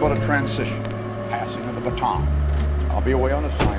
but a transition, passing of the baton. I'll be away on assignment.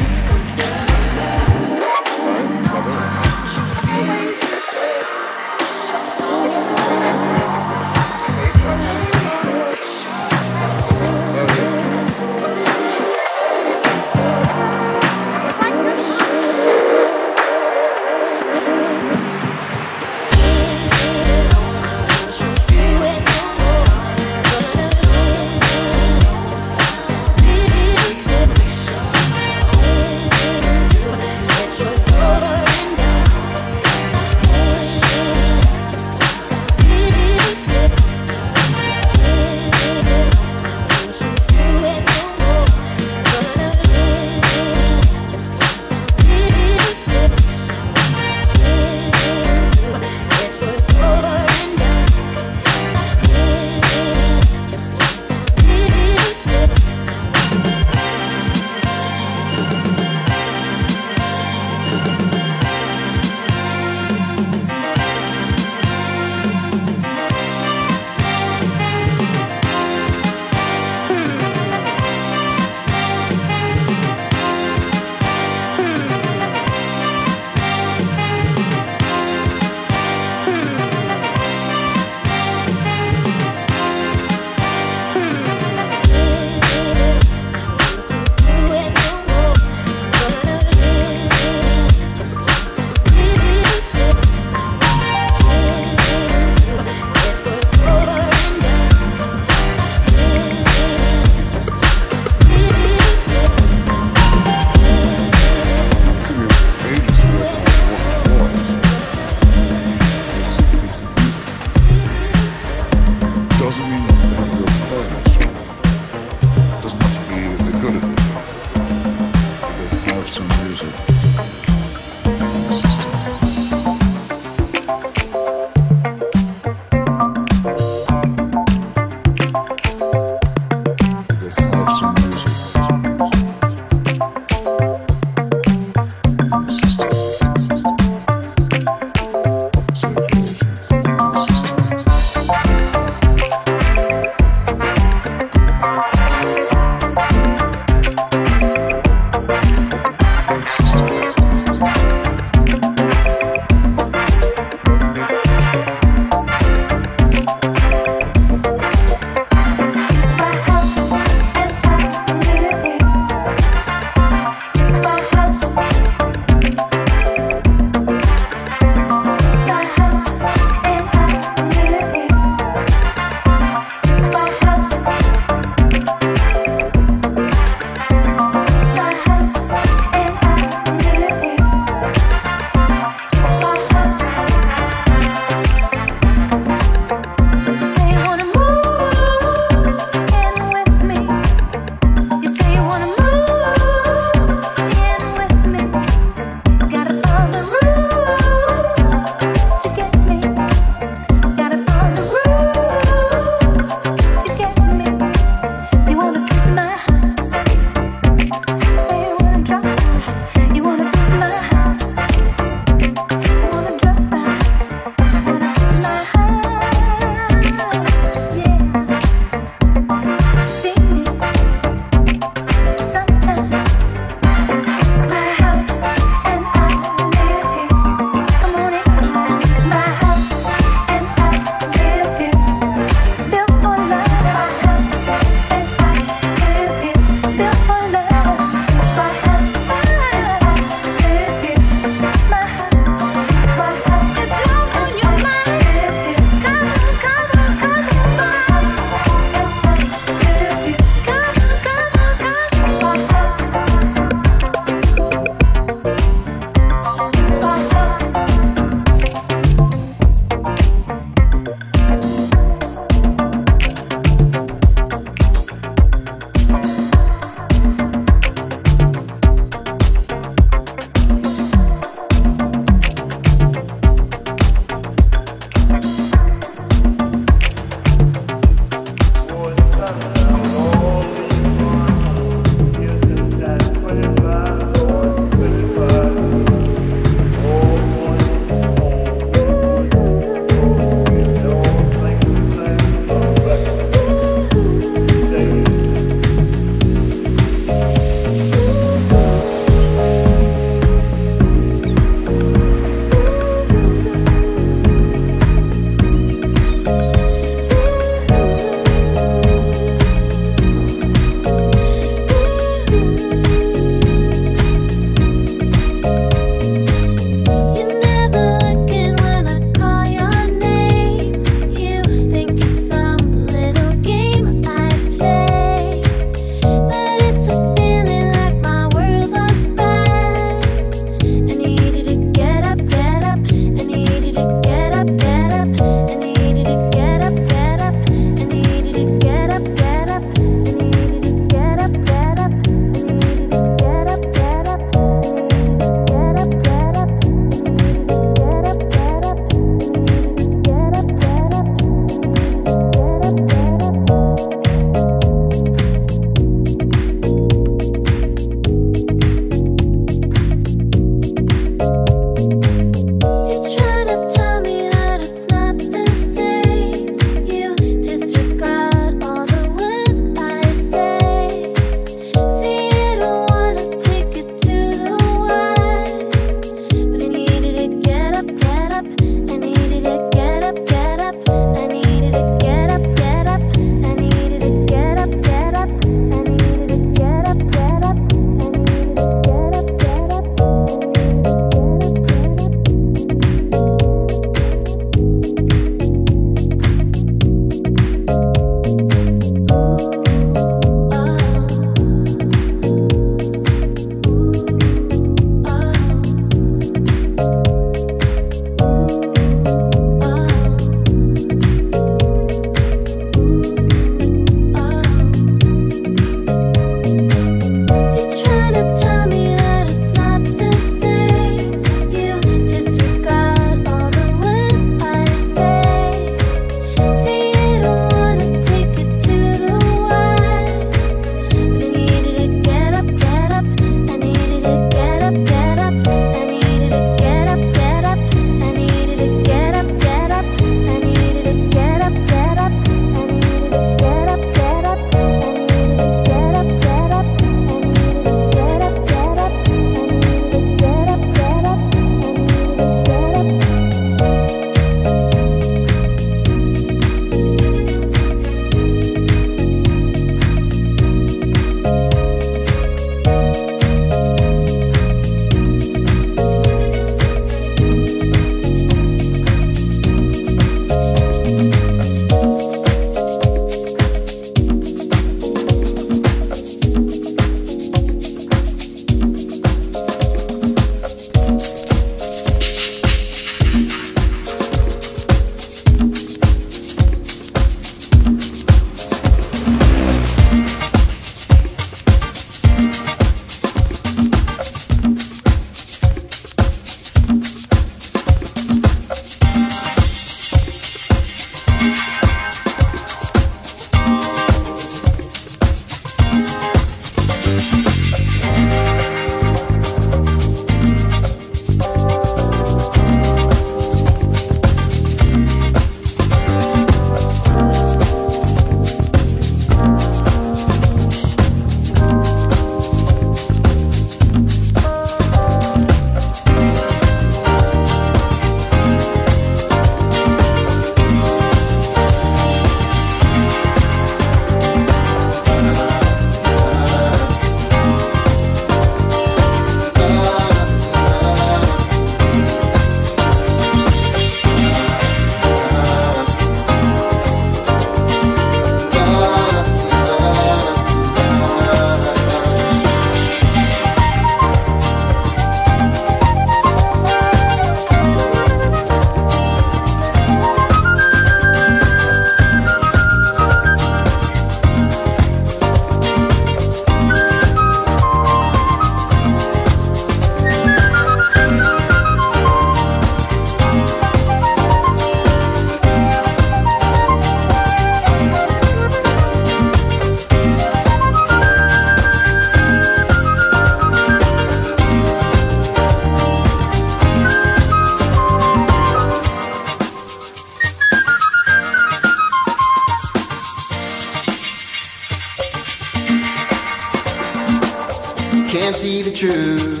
Truth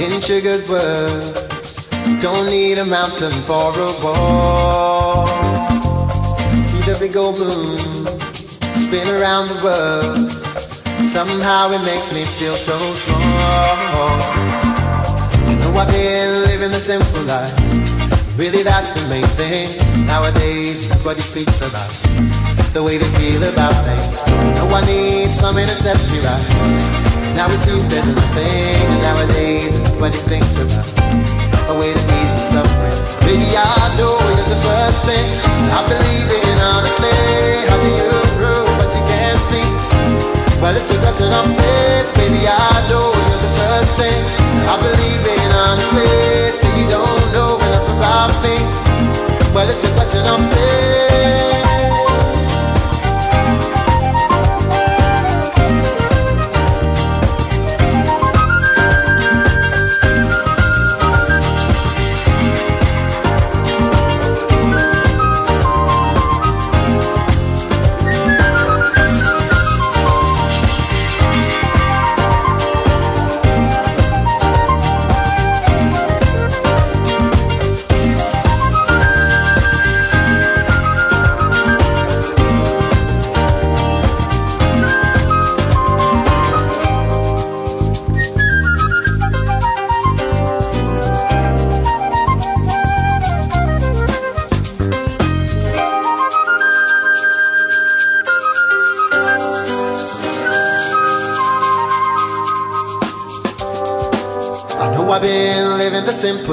in sugared words. Don't need a mountain for a wall. See the big old moon spin around the world. Somehow it makes me feel so small. You know I've been living a simple life. Really, that's the main thing. Nowadays, everybody speaks about the way they feel about things. No one needs something to set me right. Now it seems there's nothing, and nowadays everybody thinks about a way to ease the suffering. Baby, I know you're the first thing I believe in honestly. How do you prove what you can't see? Well, it's a question of faith, baby. I know you're the first thing I believe in honestly. Say you don't know enough about me. Well, it's a question of faith.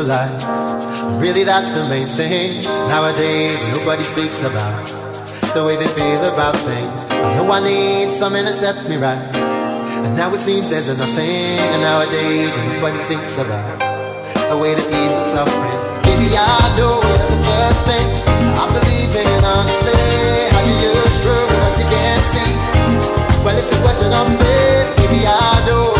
Life. Really, that's the main thing. Nowadays, nobody speaks about the way they feel about things. I know I need something to set me right. And now it seems there's nothing. And nowadays, everybody thinks about a way to ease the suffering. Maybe I know the first thing I believe in honestly. How do you prove what you can't see? Well, it's a question of faith. Maybe I know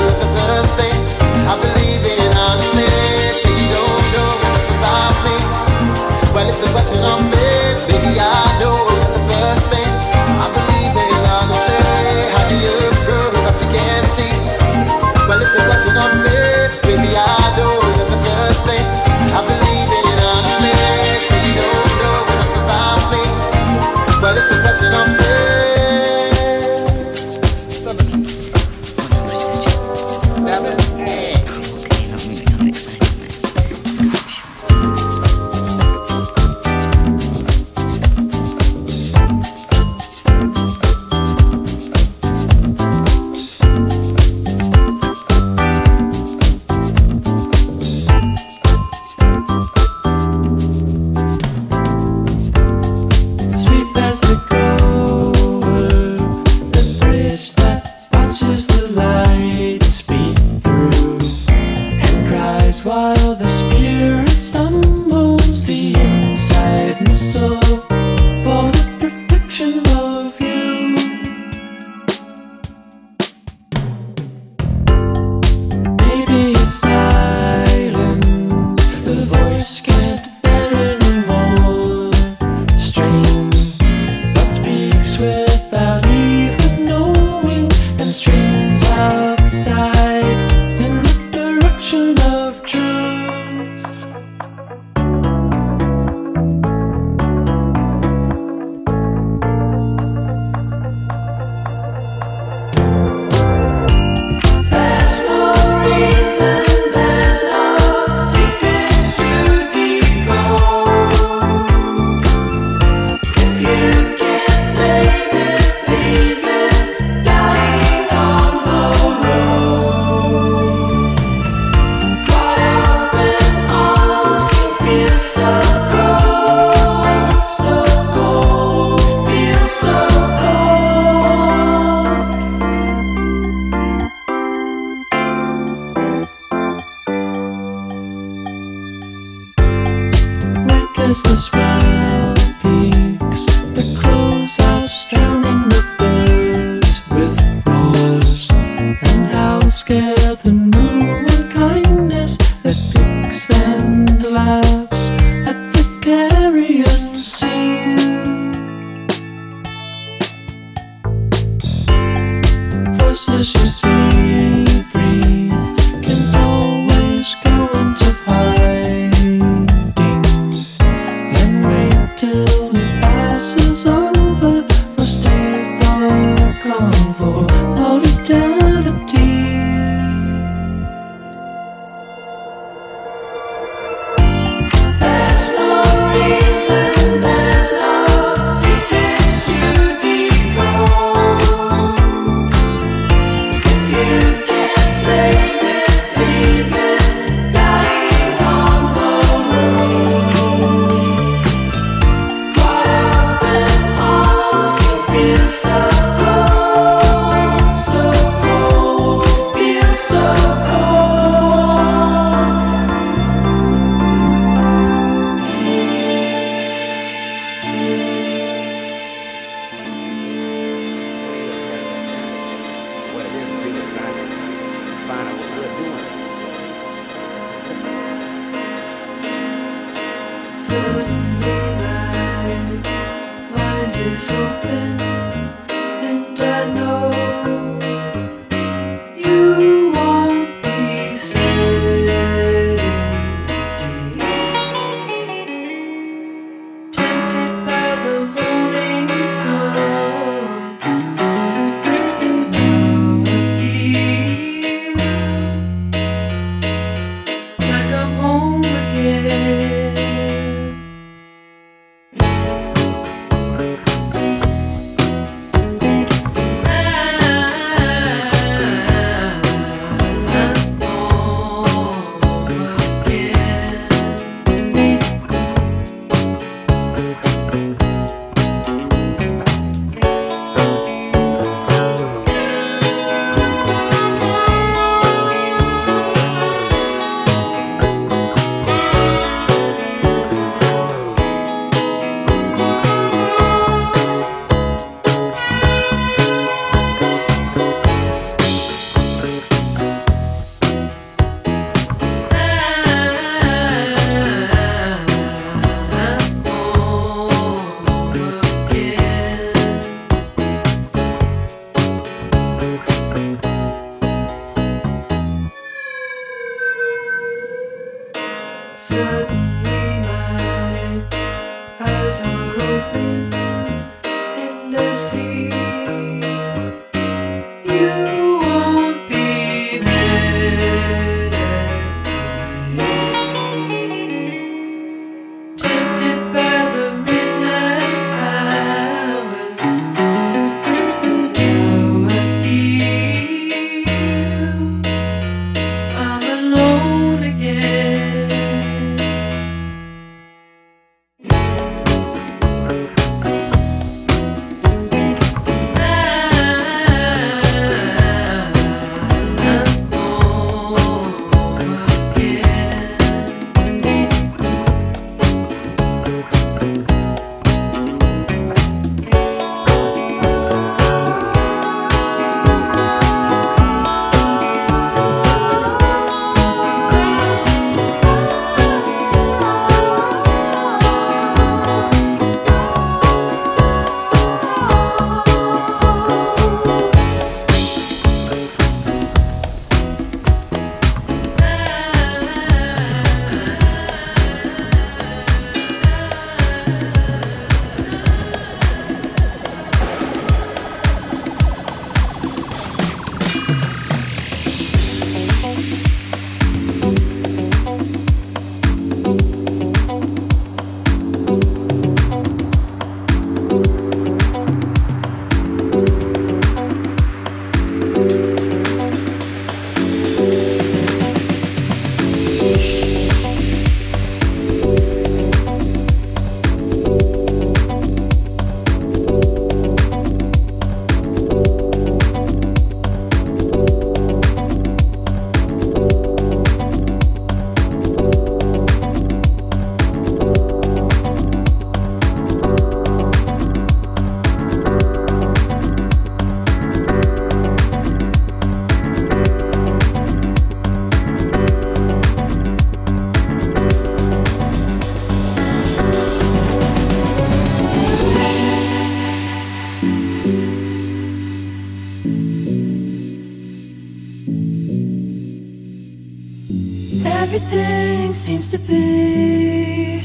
Everything seems to be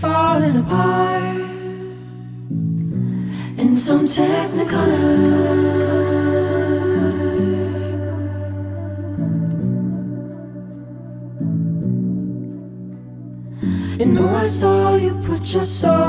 falling apart in some technicolor. You know I saw you put your soul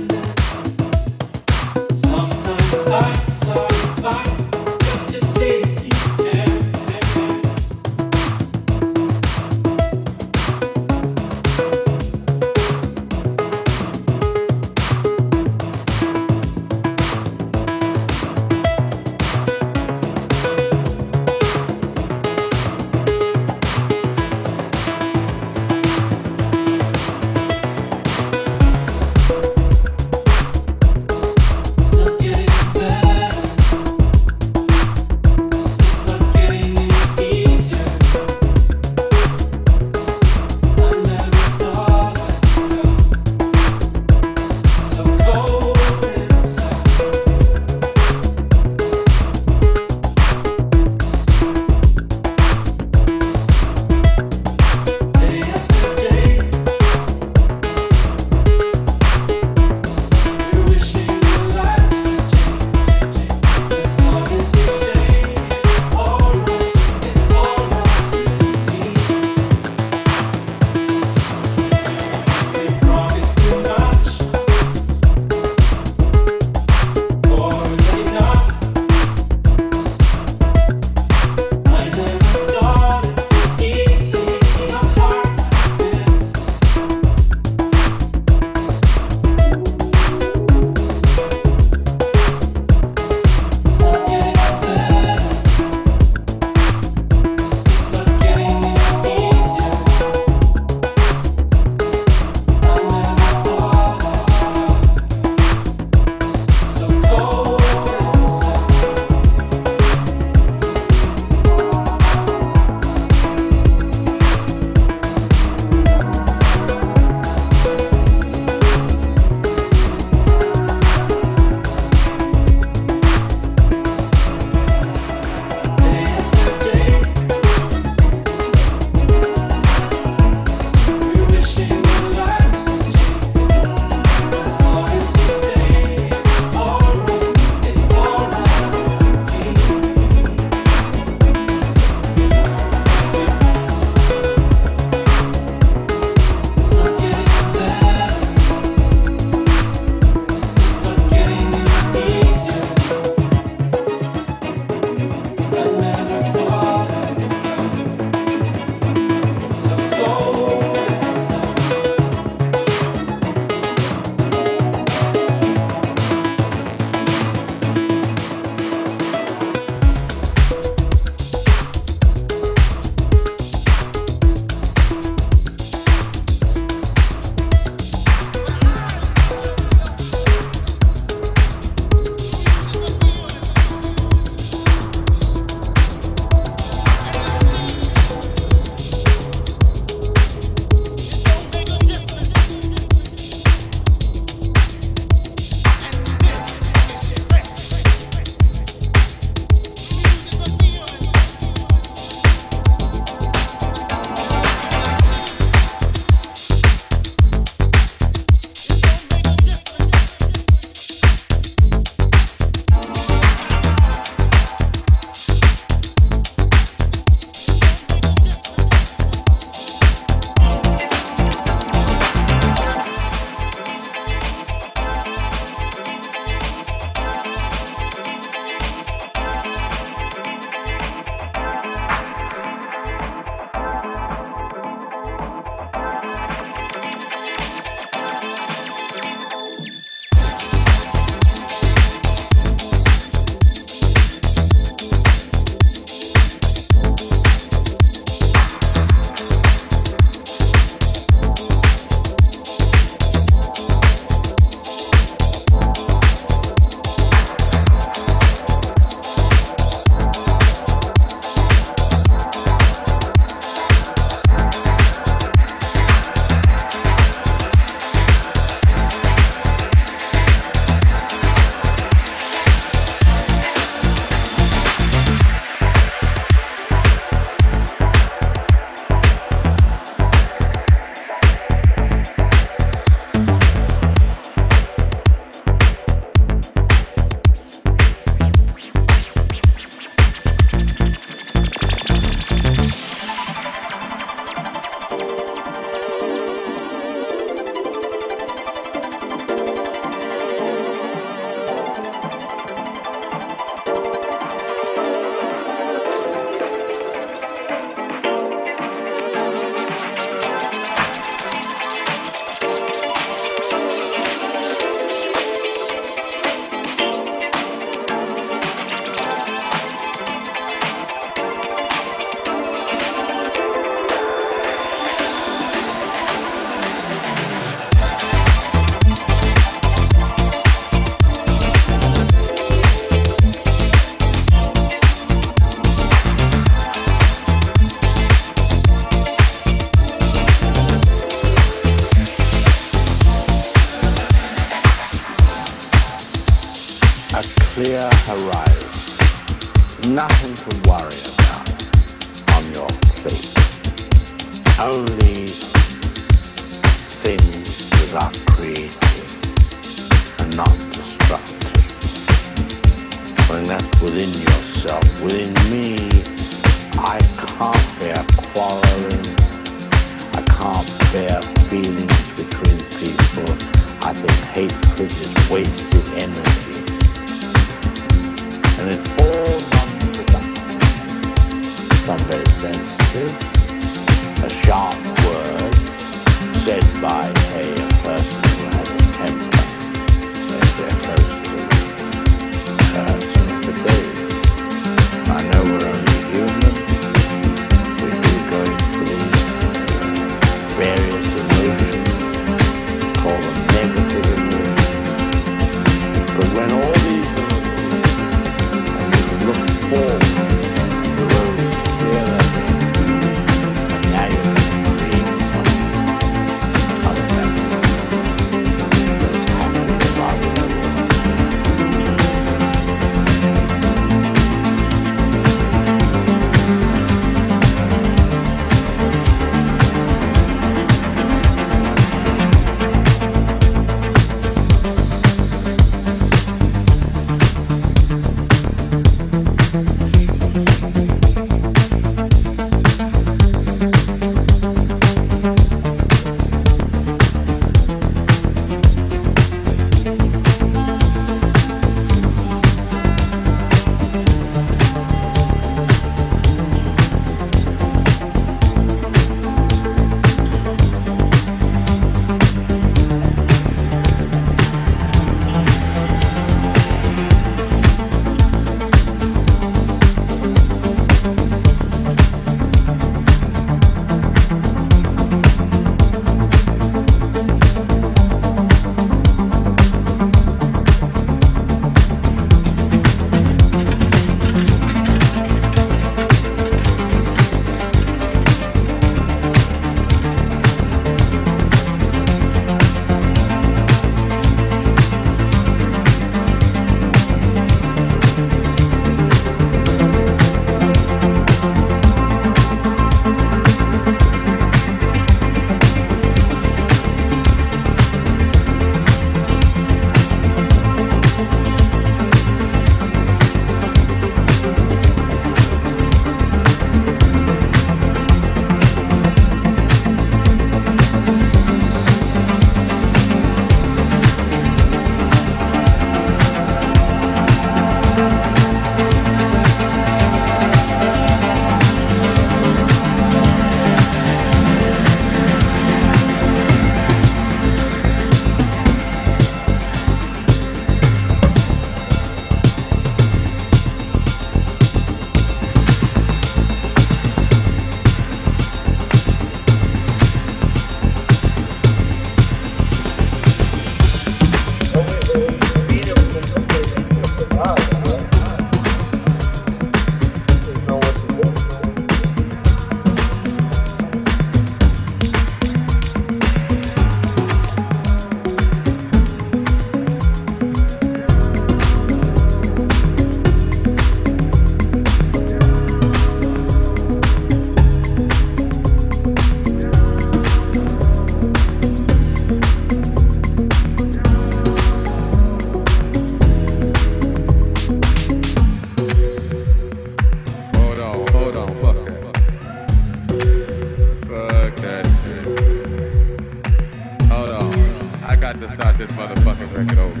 had to start this motherfucking record over.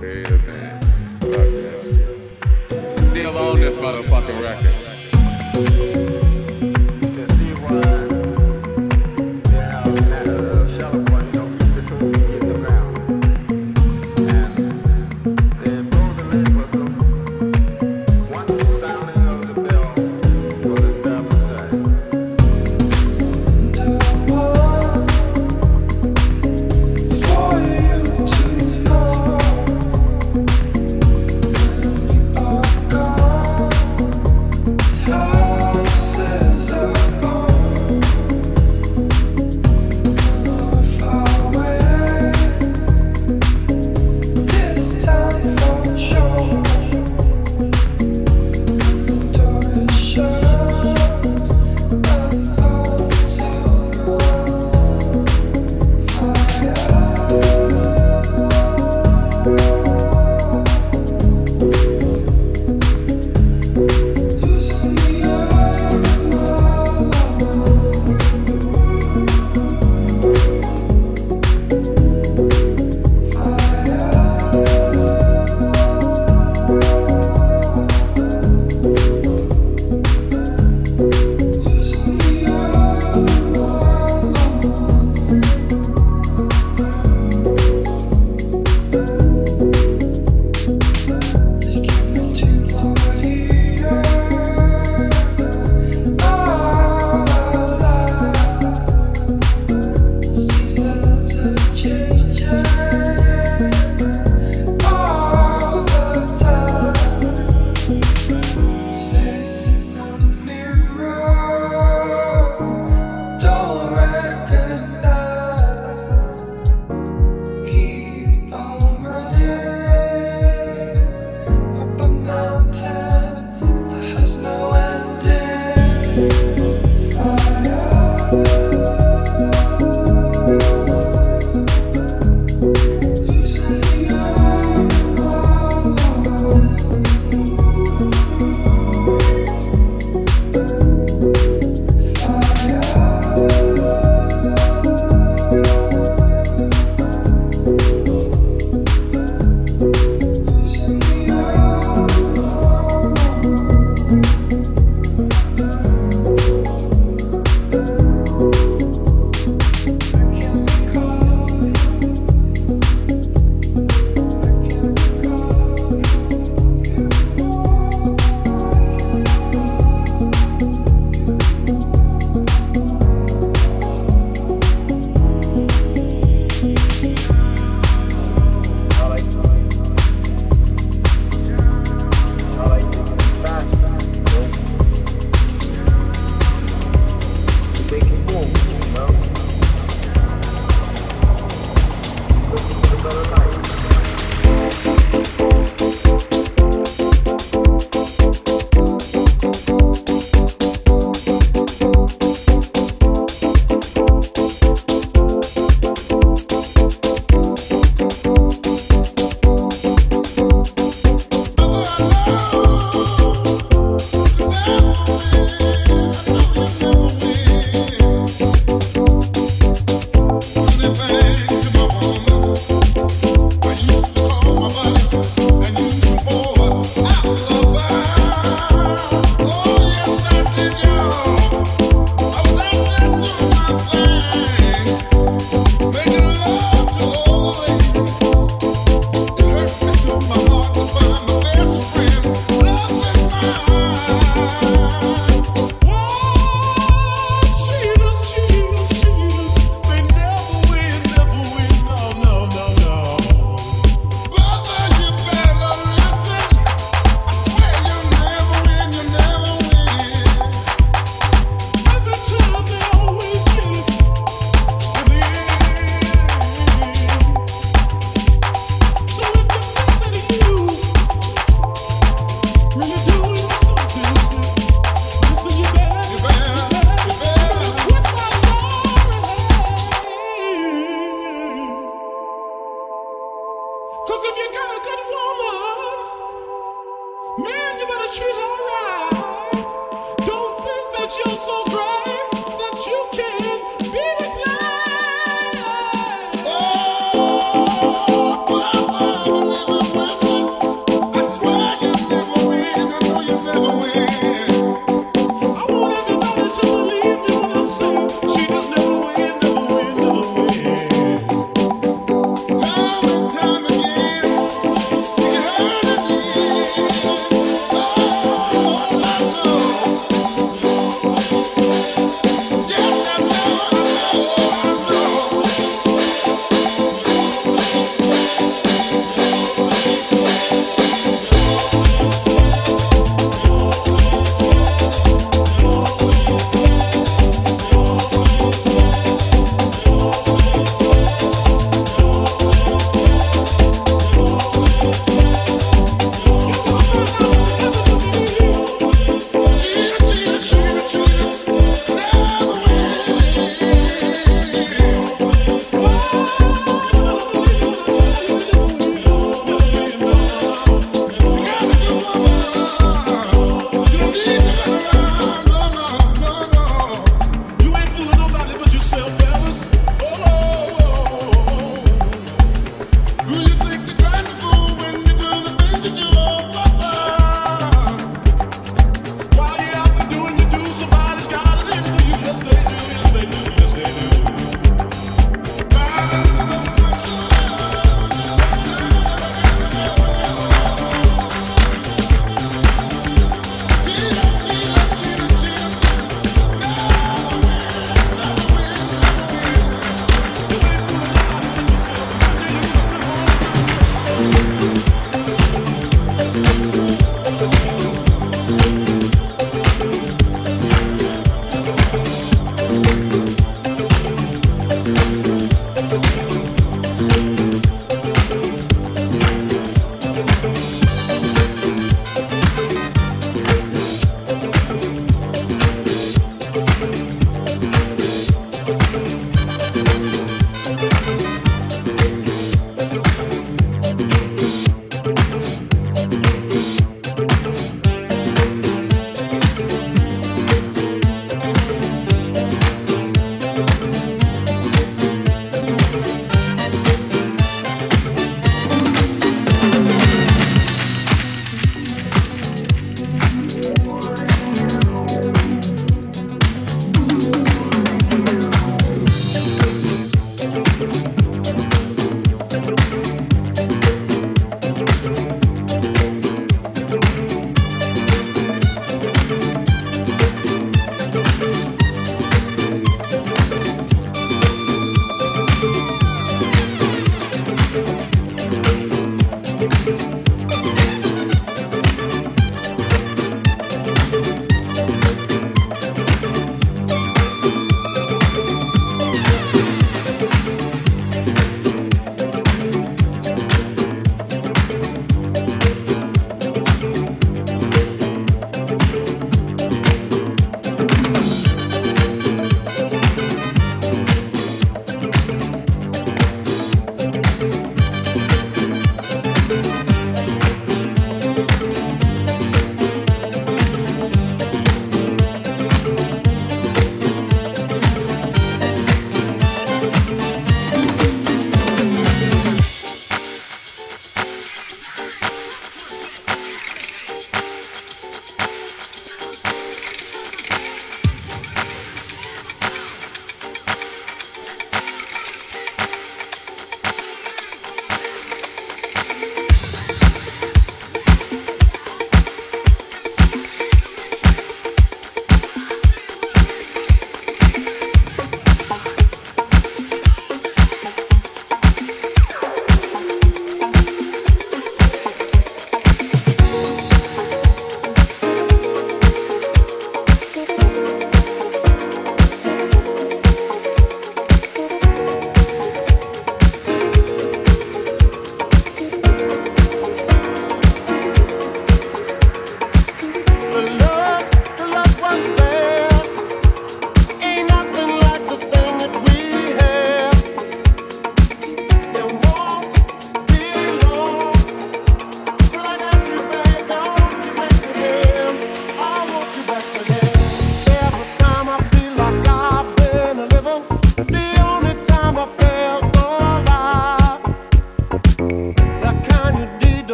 Wait a minute. Still on this motherfucking record.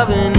Loving